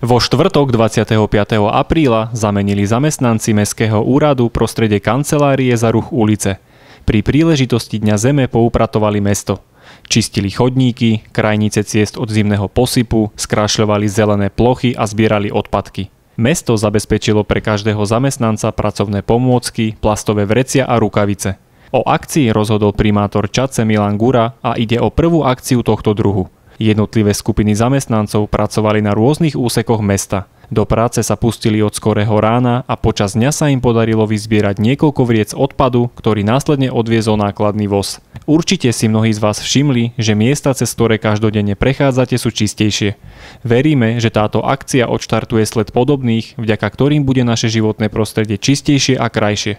Vo štvrtok 25. apríla zamenili zamestnanci Mestského úradu prostredie kancelárie za ruch ulice. Pri príležitosti Dňa Zeme poupratovali mesto. Čistili chodníky, krajnice ciest od zimného posypu, skrášľovali zelené plochy a zbierali odpadky. Mesto zabezpečilo pre každého zamestnanca pracovné pomôcky, plastové vrecia a rukavice. O akcii rozhodol primátor Čace Milan Gura a ide o prvú akciu tohto druhu. Jednotlivé skupiny zamestnancov pracovali na rôznych úsekoch mesta. Do práce sa pustili od skorého rána a počas dňa sa im podarilo vyzbierať niekoľko vriec odpadu, ktorý následne odviezol nákladný voz. Určite si mnohí z vás všimli, že miesta, cez ktoré každodenne prechádzate, sú čistejšie. Veríme, že táto akcia odštartuje sled podobných, vďaka ktorým bude naše životné prostredie čistejšie a krajšie.